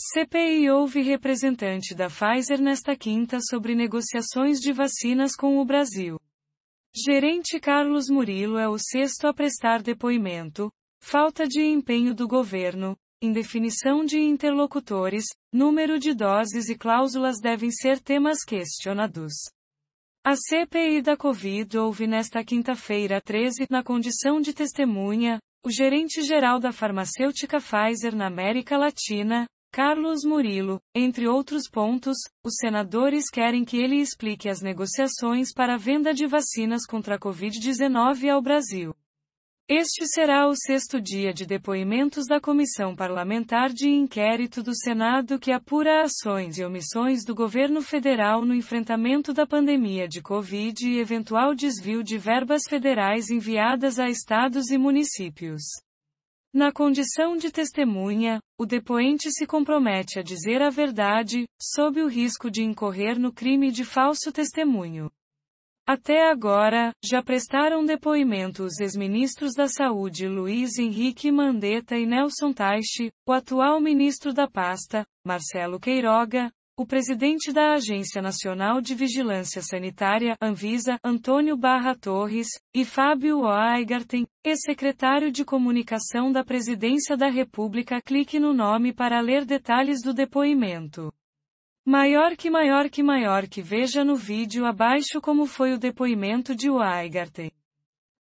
CPI ouve representante da Pfizer nesta quinta sobre negociações de vacinas com o Brasil. Gerente Carlos Murilo é o sexto a prestar depoimento. Falta de empenho do governo, indefinição de interlocutores, número de doses e cláusulas devem ser temas questionados. A CPI da Covid houve nesta quinta-feira 13, na condição de testemunha, o gerente-geral da farmacêutica Pfizer na América Latina, Carlos Murilo, entre outros pontos, os senadores querem que ele explique as negociações para a venda de vacinas contra a Covid-19 ao Brasil. Este será o sexto dia de depoimentos da Comissão Parlamentar de Inquérito do Senado que apura ações e omissões do governo federal no enfrentamento da pandemia de Covid e eventual desvio de verbas federais enviadas a estados e municípios. Na condição de testemunha, o depoente se compromete a dizer a verdade, sob o risco de incorrer no crime de falso testemunho. Até agora, já prestaram depoimento os ex-ministros da Saúde Luiz Henrique Mandetta e Nelson Taixe, o atual ministro da pasta, Marcelo Queiroga, o presidente da Agência Nacional de Vigilância Sanitária, Anvisa, Antônio Barra Torres, e Fábio Oaigarten, ex-secretário de Comunicação da Presidência da República. Clique no nome para ler detalhes do depoimento. Maior que maior que maior que veja no vídeo abaixo como foi o depoimento de Oaigarten.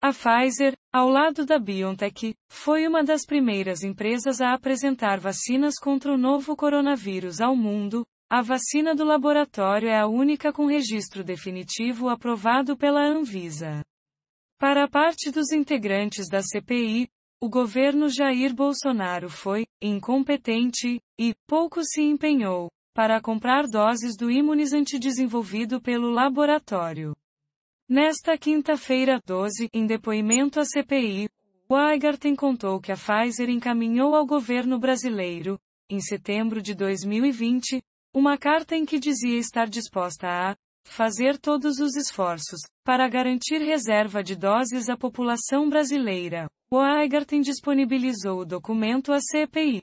A Pfizer, ao lado da BioNTech, foi uma das primeiras empresas a apresentar vacinas contra o novo coronavírus ao mundo, a vacina do laboratório é a única com registro definitivo aprovado pela Anvisa. Para a parte dos integrantes da CPI, o governo Jair Bolsonaro foi incompetente e pouco se empenhou para comprar doses do imunizante desenvolvido pelo laboratório. Nesta quinta-feira, 12, em depoimento à CPI, Weigarten contou que a Pfizer encaminhou ao governo brasileiro, em setembro de 2020, uma carta em que dizia estar disposta a fazer todos os esforços para garantir reserva de doses à população brasileira. O Aigarten disponibilizou o documento à CPI.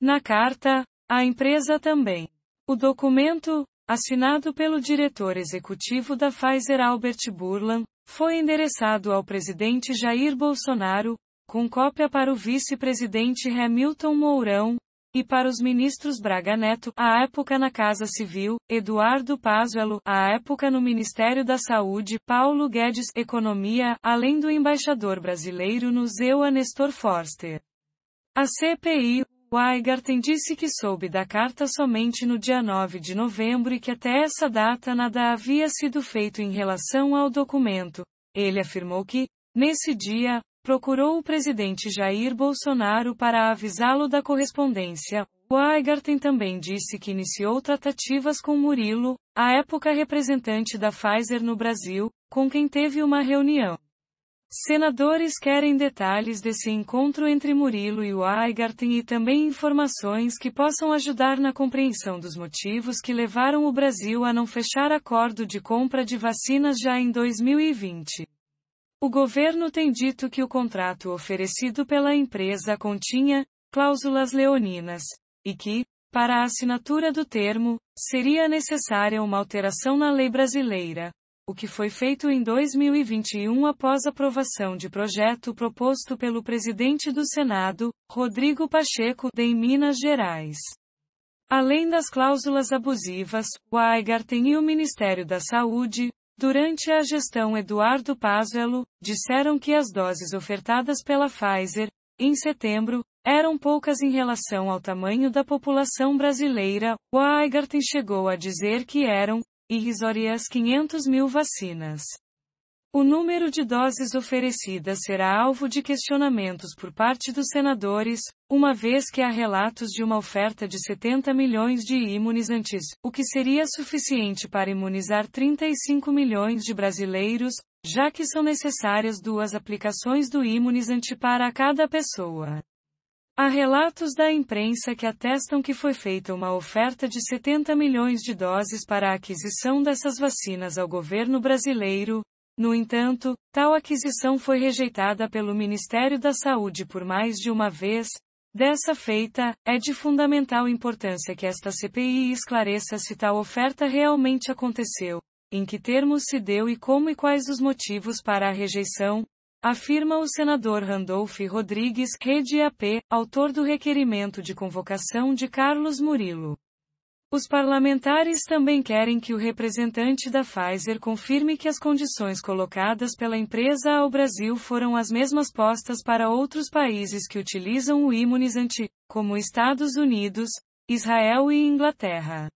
Na carta, a empresa também. O documento, assinado pelo diretor executivo da Pfizer Albert Burlan, foi endereçado ao presidente Jair Bolsonaro, com cópia para o vice-presidente Hamilton Mourão, e para os ministros Braga Neto, à época na Casa Civil, Eduardo Pazuello, à época no Ministério da Saúde, Paulo Guedes, Economia, além do embaixador brasileiro no ZEUA Nestor Forster. A CPI, Weigarten disse que soube da carta somente no dia 9 de novembro e que até essa data nada havia sido feito em relação ao documento. Ele afirmou que, nesse dia, procurou o presidente Jair Bolsonaro para avisá-lo da correspondência. Weigarten também disse que iniciou tratativas com Murilo, à época representante da Pfizer no Brasil, com quem teve uma reunião. Senadores querem detalhes desse encontro entre Murilo e Weigarten e também informações que possam ajudar na compreensão dos motivos que levaram o Brasil a não fechar acordo de compra de vacinas já em 2020. O governo tem dito que o contrato oferecido pela empresa continha cláusulas leoninas e que, para a assinatura do termo, seria necessária uma alteração na lei brasileira, o que foi feito em 2021 após aprovação de projeto proposto pelo presidente do Senado, Rodrigo Pacheco, de Minas Gerais. Além das cláusulas abusivas, o Aigarten e o Ministério da Saúde, Durante a gestão Eduardo Pazuello, disseram que as doses ofertadas pela Pfizer, em setembro, eram poucas em relação ao tamanho da população brasileira. O Aigarten chegou a dizer que eram irrisórias 500 mil vacinas. O número de doses oferecidas será alvo de questionamentos por parte dos senadores, uma vez que há relatos de uma oferta de 70 milhões de imunizantes, o que seria suficiente para imunizar 35 milhões de brasileiros, já que são necessárias duas aplicações do imunizante para cada pessoa. Há relatos da imprensa que atestam que foi feita uma oferta de 70 milhões de doses para a aquisição dessas vacinas ao governo brasileiro, no entanto, tal aquisição foi rejeitada pelo Ministério da Saúde por mais de uma vez, Dessa feita, é de fundamental importância que esta CPI esclareça se tal oferta realmente aconteceu, em que termos se deu e como e quais os motivos para a rejeição, afirma o senador Randolph Rodrigues, Rede AP, autor do requerimento de convocação de Carlos Murilo. Os parlamentares também querem que o representante da Pfizer confirme que as condições colocadas pela empresa ao Brasil foram as mesmas postas para outros países que utilizam o imunizante, como Estados Unidos, Israel e Inglaterra.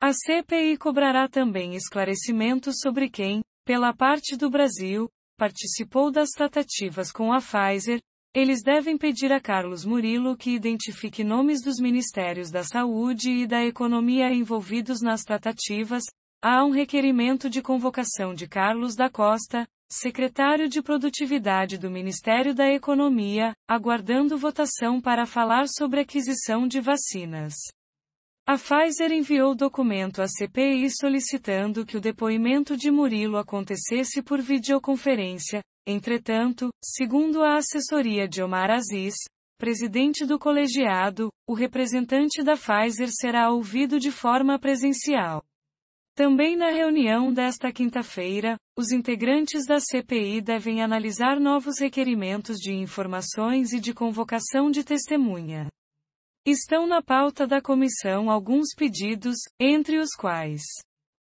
A CPI cobrará também esclarecimentos sobre quem, pela parte do Brasil, participou das tratativas com a Pfizer, eles devem pedir a Carlos Murilo que identifique nomes dos Ministérios da Saúde e da Economia envolvidos nas tratativas. Há um requerimento de convocação de Carlos da Costa, secretário de Produtividade do Ministério da Economia, aguardando votação para falar sobre aquisição de vacinas. A Pfizer enviou documento à CPI solicitando que o depoimento de Murilo acontecesse por videoconferência, Entretanto, segundo a assessoria de Omar Aziz, presidente do colegiado, o representante da Pfizer será ouvido de forma presencial. Também na reunião desta quinta-feira, os integrantes da CPI devem analisar novos requerimentos de informações e de convocação de testemunha. Estão na pauta da comissão alguns pedidos, entre os quais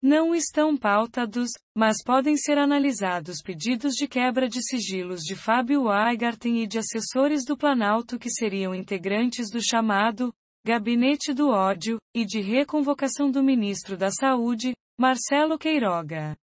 não estão pautados, mas podem ser analisados pedidos de quebra de sigilos de Fábio Weigarten e de assessores do Planalto que seriam integrantes do chamado Gabinete do Ódio, e de reconvocação do ministro da Saúde, Marcelo Queiroga.